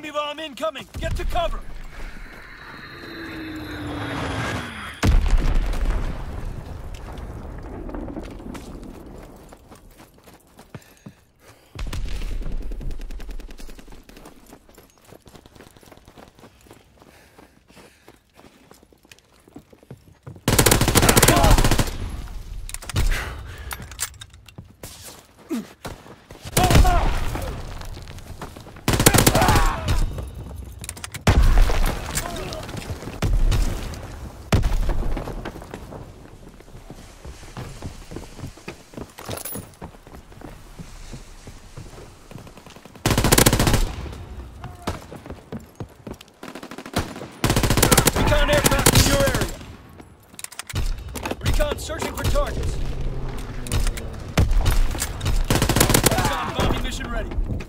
Enemy bomb incoming! Get to cover! ground aircraft in your area. Recon searching for targets. Recon bombing mission ready.